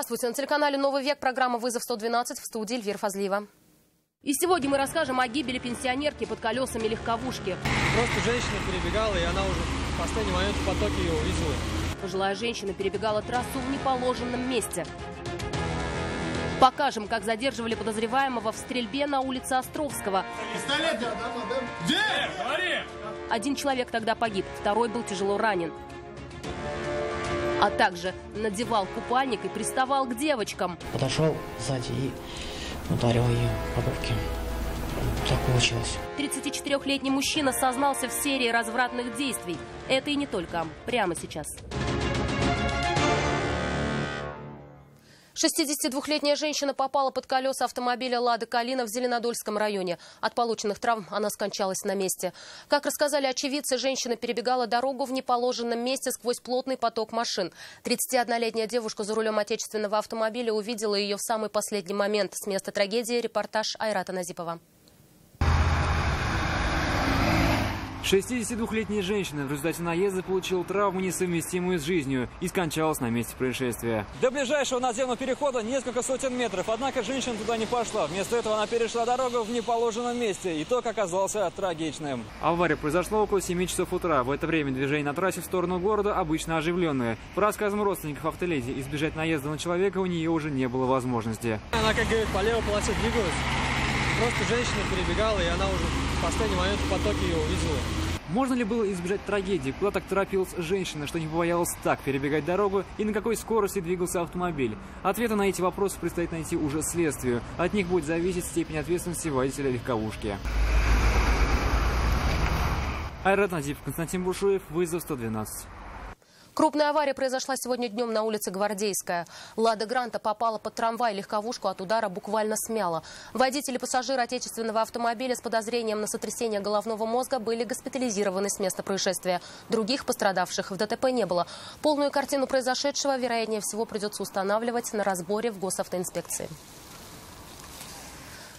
Здравствуйте. На телеканале «Новый век» программа «Вызов 112» в студии Эльвира Фазлиева. И сегодня мы расскажем о гибели пенсионерки под колесами легковушки. Просто женщина перебегала, и она уже в последний момент в потоке ее увидела. Пожилая женщина перебегала трассу в неположенном месте. Покажем, как задерживали подозреваемого в стрельбе на улице Островского. Пистолет. Где? Говори! Один человек тогда погиб, второй был тяжело ранен. А также надевал купальник и приставал к девочкам. Подошел сзади и ударил ее по попке. Так получилось. 34-летний мужчина сознался в серии развратных действий. Это и не только. Прямо сейчас. 62-летняя женщина попала под колеса автомобиля «Лада Калина» в Зеленодольском районе. От полученных травм она скончалась на месте. Как рассказали очевидцы, женщина перебегала дорогу в неположенном месте сквозь плотный поток машин. 31-летняя девушка за рулем отечественного автомобиля увидела ее в самый последний момент. С места трагедии репортаж Айрата Назипова. 62-летняя женщина в результате наезда получила травму, несовместимую с жизнью, и скончалась на месте происшествия. До ближайшего надземного перехода несколько сотен метров, однако женщина туда не пошла. Вместо этого она перешла дорогу в неположенном месте. Итог оказался трагичным. Авария произошла около 7 часов утра. В это время движение на трассе в сторону города обычно оживленное. По рассказам родственников автоледи, избежать наезда на человека у нее уже не было возможности. Она, как говорит, по левой полосе двигалась. Просто женщина перебегала, и она уже в последний момент в потоке ее увидела. Можно ли было избежать трагедии? Куда так торопилась женщина, что не побоялась так перебегать дорогу? И на какой скорости двигался автомобиль? Ответы на эти вопросы предстоит найти уже следствию. От них будет зависеть степень ответственности водителя легковушки. Айрат Назив, Константин Бушуев, вызов 112. Крупная авария произошла сегодня днем на улице Гвардейская. «Лада Гранта» попала под трамвай, легковушку от удара буквально смяла. Водители и пассажиры отечественного автомобиля с подозрением на сотрясение головного мозга были госпитализированы с места происшествия. Других пострадавших в ДТП не было. Полную картину произошедшего, вероятнее всего, придется устанавливать на разборе в госавтоинспекции.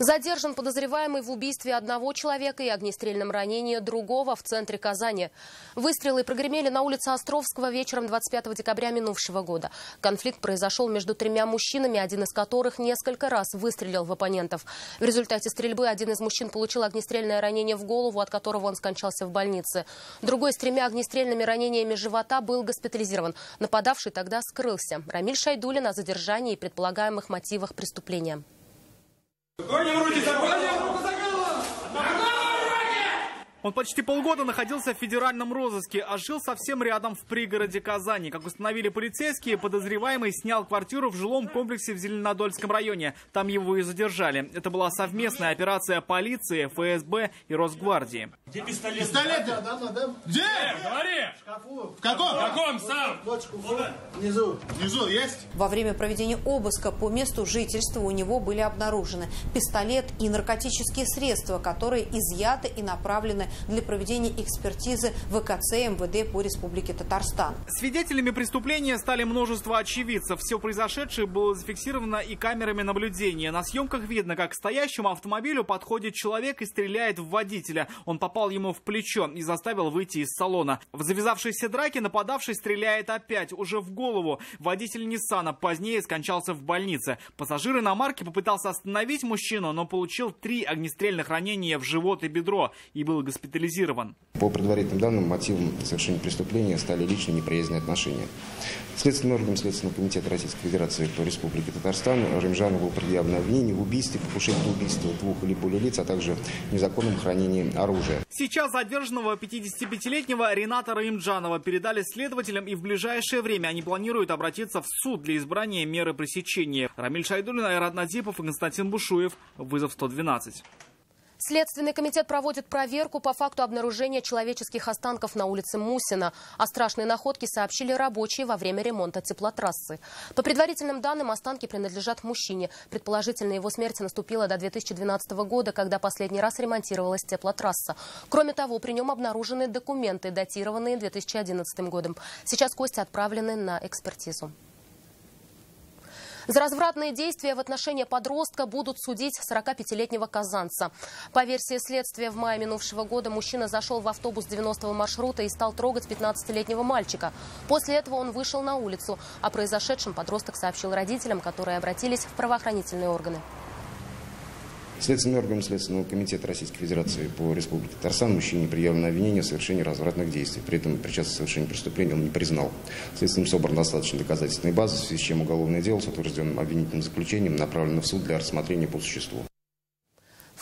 Задержан подозреваемый в убийстве одного человека и огнестрельном ранении другого в центре Казани. Выстрелы прогремели на улице Островского вечером 25 декабря минувшего года. Конфликт произошел между тремя мужчинами, один из которых несколько раз выстрелил в оппонентов. В результате стрельбы один из мужчин получил огнестрельное ранение в голову, от которого он скончался в больнице. Другой с тремя огнестрельными ранениями живота был госпитализирован. Нападавший тогда скрылся. Рамиль Шайдулин о задержании и предполагаемых мотивах преступления. Он почти полгода находился в федеральном розыске, а жил совсем рядом в пригороде Казани. Как установили полицейские, подозреваемый снял квартиру в жилом комплексе в Зеленодольском районе. Там его и задержали. Это была совместная операция полиции, ФСБ и Росгвардии. Где пистолет? Пистолет, да, да, да. Где? Говори! В шкафу. В каком? В каком сам? Бочку. Внизу. Внизу есть? Во время проведения обыска по месту жительства у него были обнаружены пистолет и наркотические средства, которые изъяты и направлены для проведения экспертизы ВКЦ МВД по Республике Татарстан. Свидетелями преступления стали множество очевидцев. Все произошедшее было зафиксировано и камерами наблюдения. На съемках видно, как к стоящему автомобилю подходит человек и стреляет в водителя. Он попал ему в плечо и заставил выйти из салона. В завязавшейся драке нападавший стреляет опять, уже в голову. Водитель Ниссана позднее скончался в больнице. Пассажир иномарки попытался остановить мужчину, но получил три огнестрельных ранения в живот и бедро и был госпитализирован. По предварительным данным, мотивом совершения преступления стали личные неприязненные отношения. Следственным органом Следственного комитета Российской Федерации по Республике Татарстан Рамжанову предъявлено обвинение в убийстве, покушении убийства двух или более лиц, а также незаконном хранении оружия. Сейчас задержанного 55-летнего Рената Раимджанова передали следователям и в ближайшее время они планируют обратиться в суд для избрания меры пресечения. Рамиль Шайдулин, Айрат Назипов и Константин Бушуев. Вызов 112. Следственный комитет проводит проверку по факту обнаружения человеческих останков на улице Мусина. О страшной находке сообщили рабочие во время ремонта теплотрассы. По предварительным данным, останки принадлежат мужчине. Предположительно, его смерть наступила до 2012 года, когда последний раз ремонтировалась теплотрасса. Кроме того, при нем обнаружены документы, датированные 2011 годом. Сейчас кости отправлены на экспертизу. За развратные действия в отношении подростка будут судить 45-летнего казанца. По версии следствия, в мае минувшего года мужчина зашел в автобус 90-го маршрута и стал трогать 15-летнего мальчика. После этого он вышел на улицу. О произошедшем подросток сообщил родителям, которые обратились в правоохранительные органы. Следственным органом Следственного комитета Российской Федерации по Республике Татарстан мужчине предъявлено обвинение в совершении развратных действий. При этом причастность к совершению преступления он не признал. Следствием собран достаточно доказательственной базы, в связи с чем уголовное дело с утвержденным обвинительным заключением направлено в суд для рассмотрения по существу.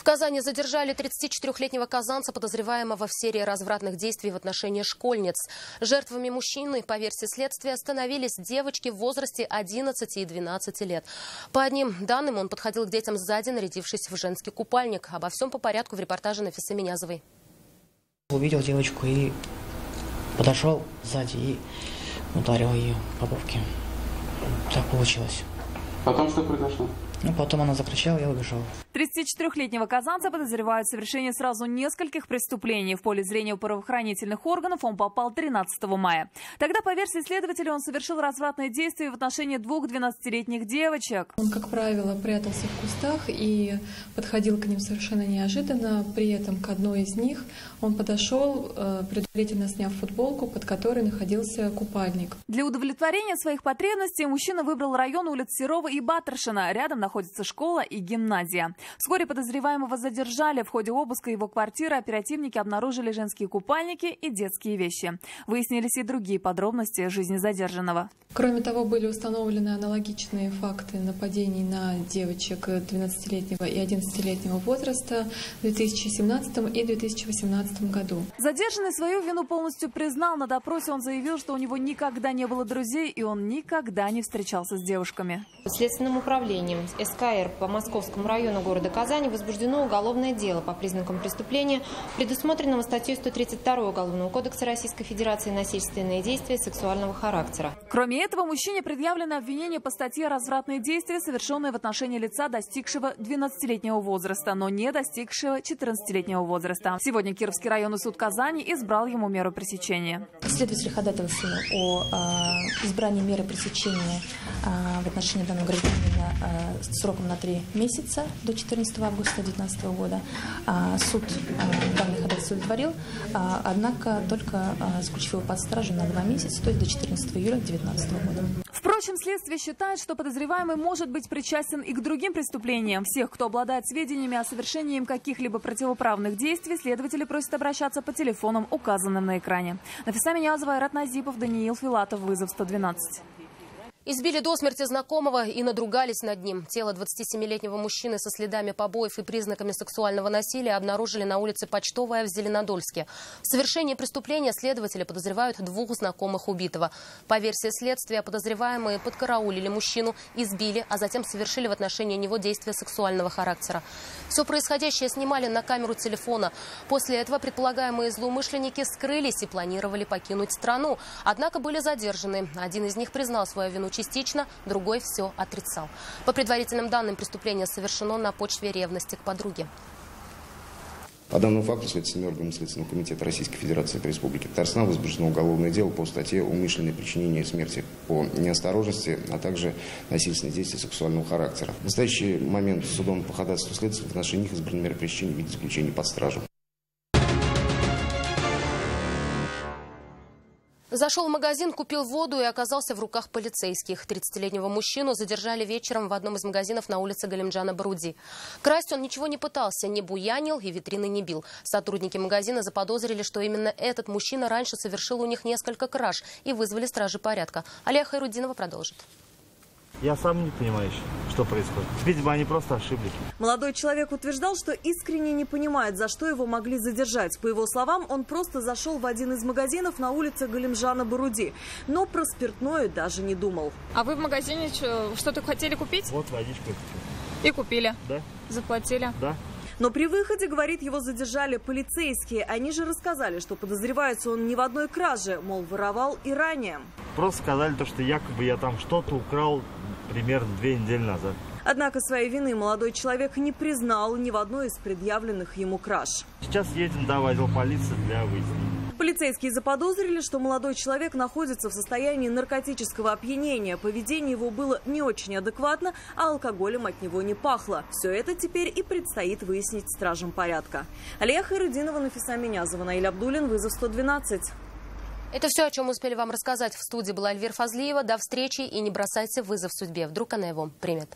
В Казани задержали 34-летнего казанца, подозреваемого в серии развратных действий в отношении школьниц. Жертвами мужчины, по версии следствия, становились девочки в возрасте 11 и 12 лет. По одним данным, он подходил к детям сзади, нарядившись в женский купальник. Обо всем по порядку в репортаже Нафисы Менязовой. Увидел девочку и подошел сзади и ударил ее по попке. Так получилось. Потом что произошло? Ну, потом она закричала, я убежал. 34-летнего казанца подозревают в совершении сразу нескольких преступлений. В поле зрения у правоохранительных органов он попал 13 мая. Тогда, по версии следователя, он совершил развратные действия в отношении двух 12-летних девочек. Он, как правило, прятался в кустах и подходил к ним совершенно неожиданно. При этом к одной из них он подошел, э, предварительно сняв футболку, под которой находился купальник. Для удовлетворения своих потребностей мужчина выбрал район улиц Серова и Баттершина. Рядом находится находится школа и гимназия. Вскоре подозреваемого задержали. В ходе обыска его квартиры оперативники обнаружили женские купальники и детские вещи. Выяснились и другие подробности жизни задержанного. Кроме того, были установлены аналогичные факты нападений на девочек 12-летнего и 11-летнего возраста в 2017 и 2018 году. Задержанный свою вину полностью признал. На допросе он заявил, что у него никогда не было друзей и он никогда не встречался с девушками. Следственным управлением СКР по Московскому району города Казани возбуждено уголовное дело по признакам преступления, предусмотренного статьей 132 Уголовного кодекса Российской Федерации «Насильственные действия сексуального характера». Кроме этого, мужчине предъявлено обвинение по статье «Развратные действия, совершенные в отношении лица, достигшего 12-летнего возраста, но не достигшего 14-летнего возраста». Сегодня Кировский районный суд Казани избрал ему меру пресечения. Следователь ходатайствовал о э, избрании меры пресечения э, в отношении данного гражданина э, сроком на три месяца до 14 августа 2019 года. А, суд а, данный ходатайство удовлетворил, а, однако только заключил его под стражу на два месяца, то есть до 14 июля 2019 года. Впрочем, следствие считает, что подозреваемый может быть причастен и к другим преступлениям. Всех, кто обладает сведениями о совершении им каких-либо противоправных действий, следователи просят обращаться по телефонам, указанным на экране. Нафиса Менязова, Айрат Назипов, Даниил Филатов, вызов 112. Избили до смерти знакомого и надругались над ним. Тело 27-летнего мужчины со следами побоев и признаками сексуального насилия обнаружили на улице Почтовая в Зеленодольске. В совершении преступления следователи подозревают двух знакомых убитого. По версии следствия, подозреваемые подкараулили мужчину, избили, а затем совершили в отношении него действия сексуального характера. Все происходящее снимали на камеру телефона. После этого предполагаемые злоумышленники скрылись и планировали покинуть страну. Однако были задержаны. Один из них признал свою вину частично, другой все отрицал. По предварительным данным, преступление совершено на почве ревности к подруге. По данному факту Следственным органом Следственного комитета Российской Федерации по Республике Татарстан возбуждено уголовное дело по статье «Умышленное причинение смерти по неосторожности, а также насильственные действия сексуального характера». В настоящий момент судом по ходатайству следствия в отношении них избраны меры пресечения в виде заключения под стражу. Зашел в магазин, купил воду и оказался в руках полицейских. 30-летнего мужчину задержали вечером в одном из магазинов на улице Галимджана Бруди. Красть он ничего не пытался, не буянил и витрины не бил. Сотрудники магазина заподозрили, что именно этот мужчина раньше совершил у них несколько краж и вызвали стражи порядка. Алия Хайрудинова продолжит. Я сам не понимаю еще, что происходит. Видимо, они просто ошиблись. Молодой человек утверждал, что искренне не понимает, за что его могли задержать. По его словам, он просто зашел в один из магазинов на улице Галимжана Баруди, но про спиртное даже не думал. А вы в магазине что-то хотели купить? Вот водичку. И купили? Да. Заплатили? Да. Но при выходе, говорит, его задержали полицейские. Они же рассказали, что подозревается он не в одной краже, мол, воровал и ранее. Просто сказали то, что якобы я там что-то украл примерно две недели назад. Однако своей вины молодой человек не признал ни в одной из предъявленных ему краж. Сейчас едем да, в отдел полиции для выяснения. Полицейские заподозрили, что молодой человек находится в состоянии наркотического опьянения. Поведение его было не очень адекватно, а алкоголем от него не пахло. Все это теперь и предстоит выяснить стражам порядка. Алия Хайрудинова, Нафиса Минязова, Наиль Абдулин, вызов 112. Это все, о чем успели вам рассказать. В студии была Эльвира Фазлиева. До встречи и не бросайте вызов судьбе. Вдруг она его примет.